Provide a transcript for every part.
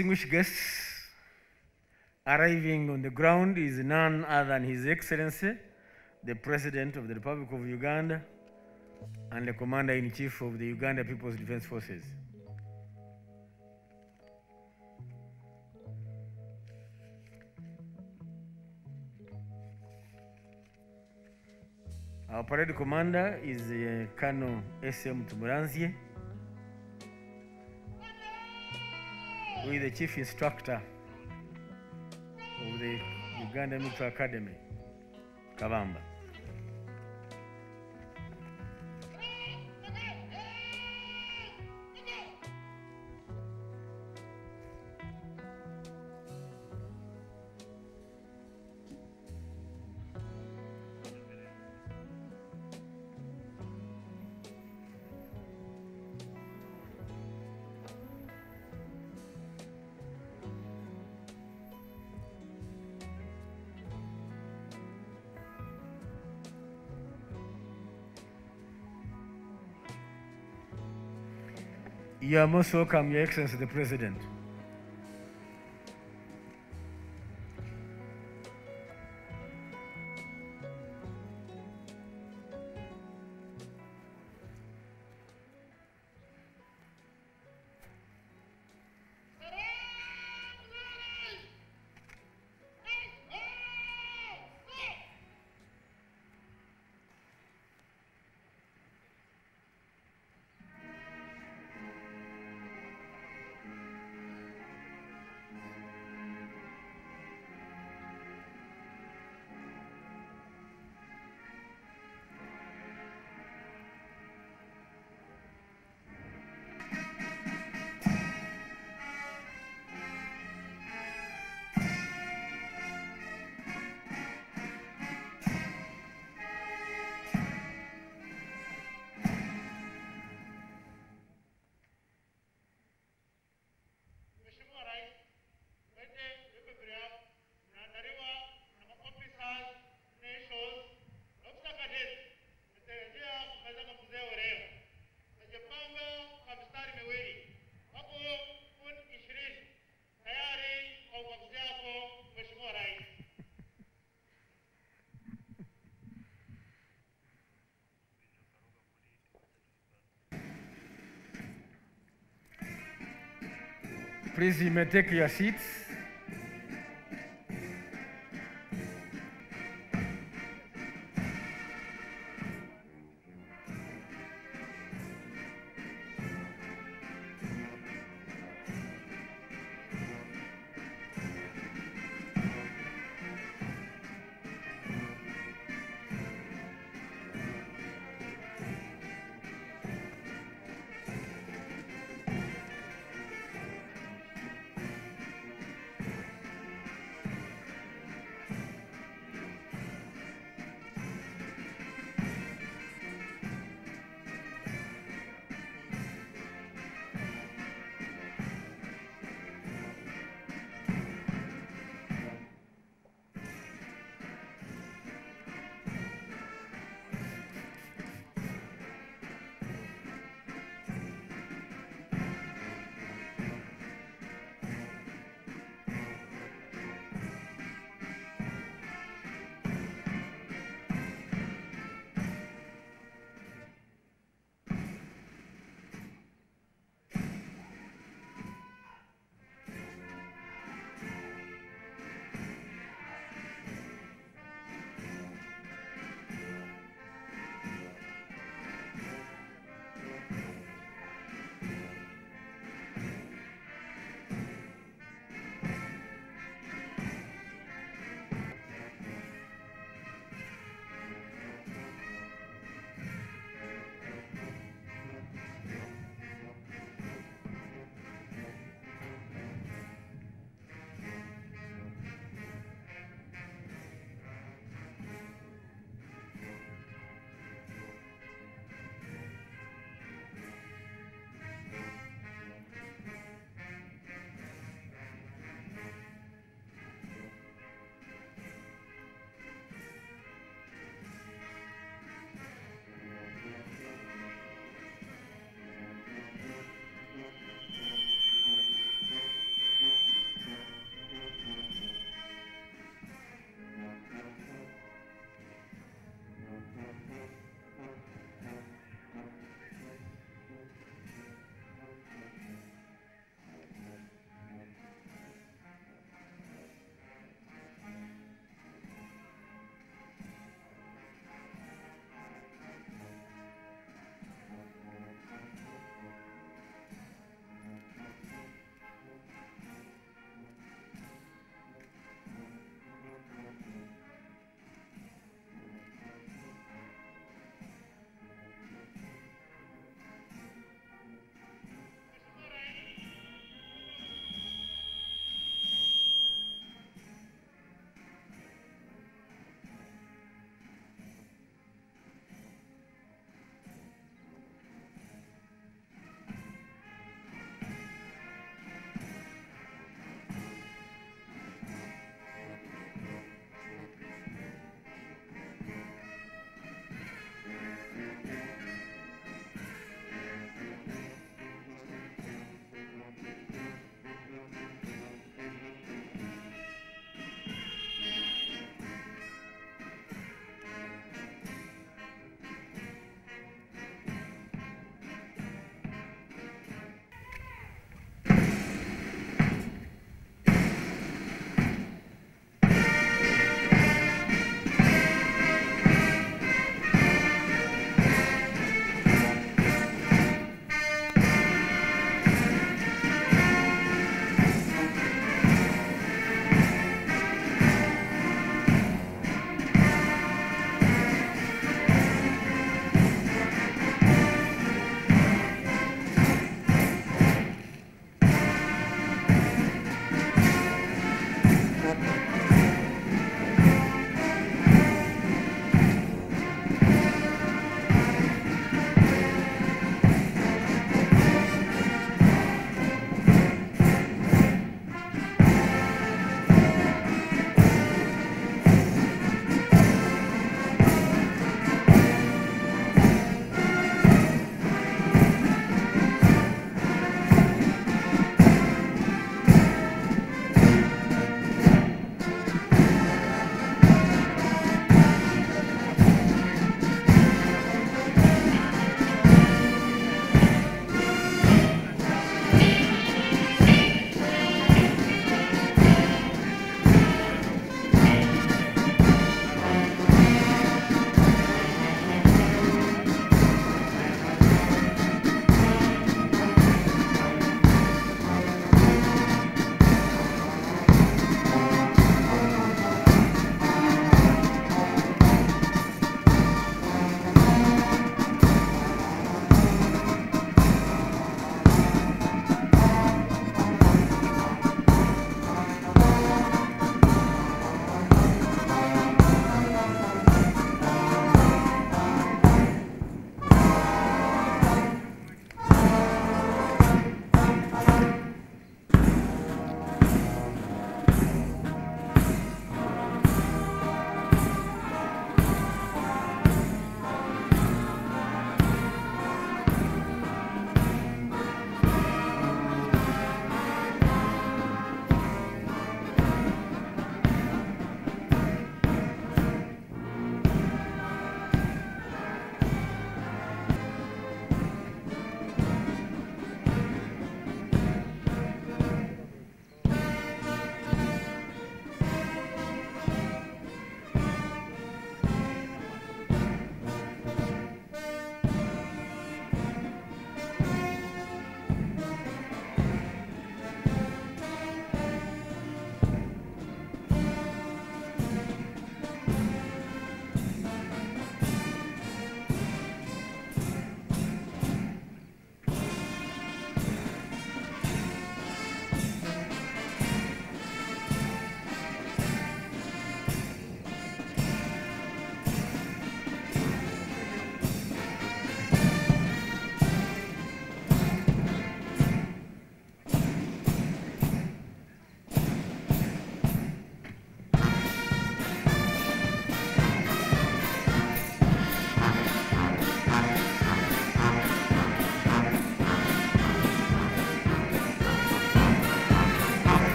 Distinguished guests, arriving on the ground is none other than His Excellency, the President of the Republic of Uganda and the Commander in Chief of the Uganda People's Defense Forces. Our parade commander is uh, Colonel S.M. Tumuranzie, is the chief instructor of the Uganda Military Academy, Kabamba. You are most welcome, Your Excellency the President. Please, you may take your seats.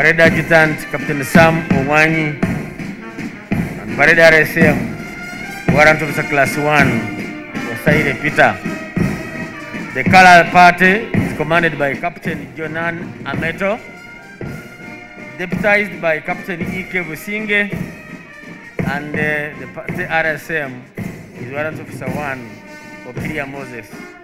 Parade Adjutant Captain Sam Omwanyi, and Parade RSM Warrant Officer Class 1 Wasaire Peter. The color party is commanded by Captain Jonan Ameto, deputized by Captain Ike Businge, and uh, the party RSM is Warrant Officer 1 Opiria Moses.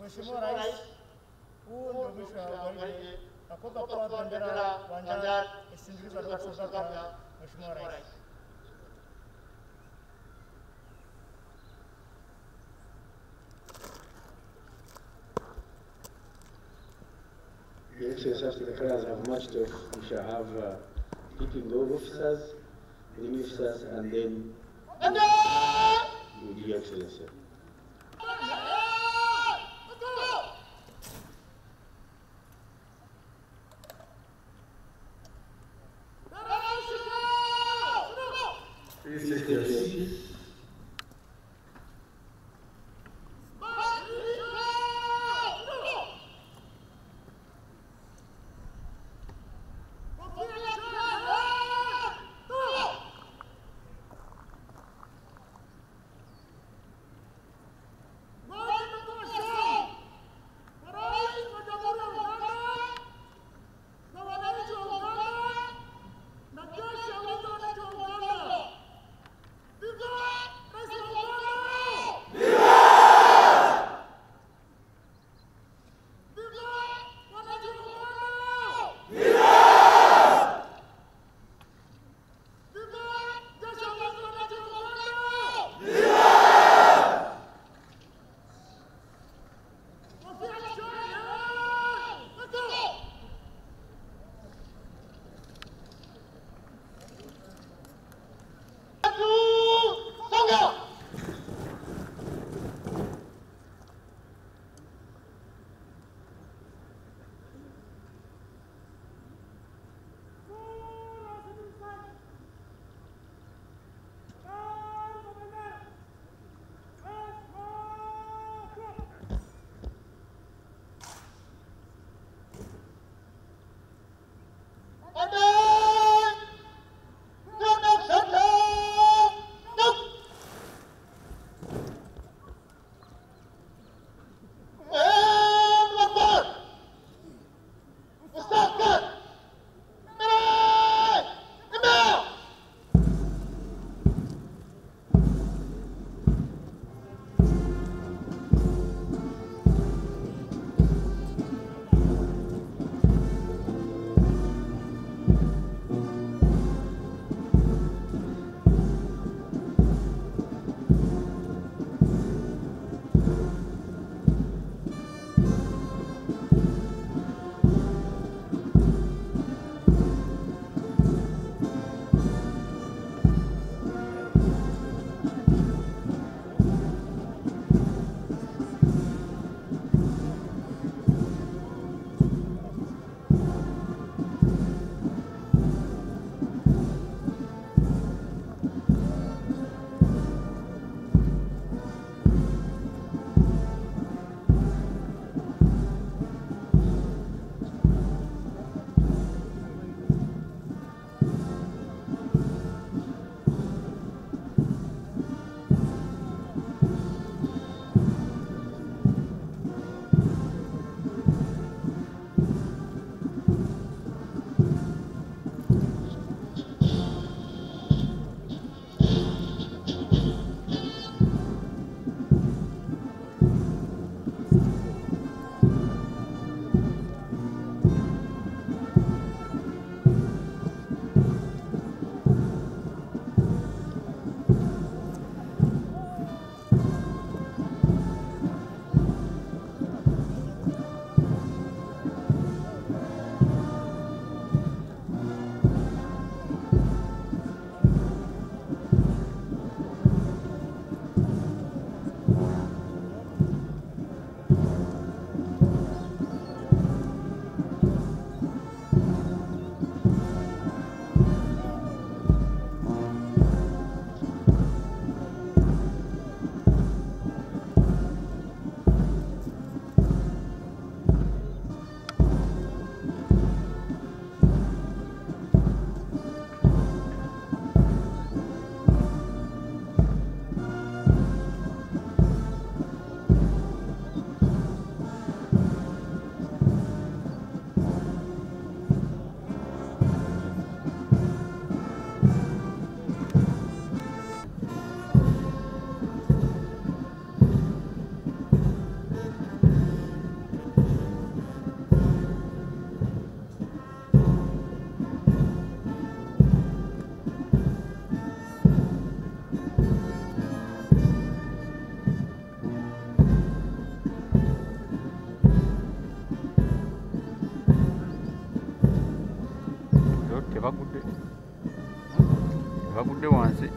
Mheshimiwa Rais, huu ndio mwisho wa gwaride. Nakuomba kwa bendera uwanjani. Isindikizwe na kutoka Mheshimiwa Rais. Your Excellency, after the colors have marched off, we shall have uh, picking of officers, the officers, and then with Your Excellency. bagudde. Bagudde wansi.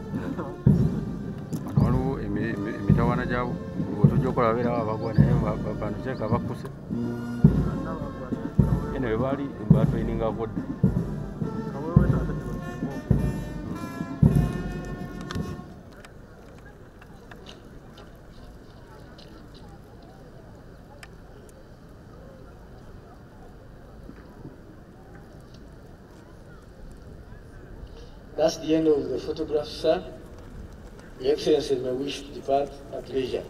Wano waliwo emitawana gyabo otojja okola babeerawo abagwa naye banuseeka bakkuse. Eno webaali batwainingako dda That's the end of the photograph, sir. Your Excellency may wish to depart at leisure.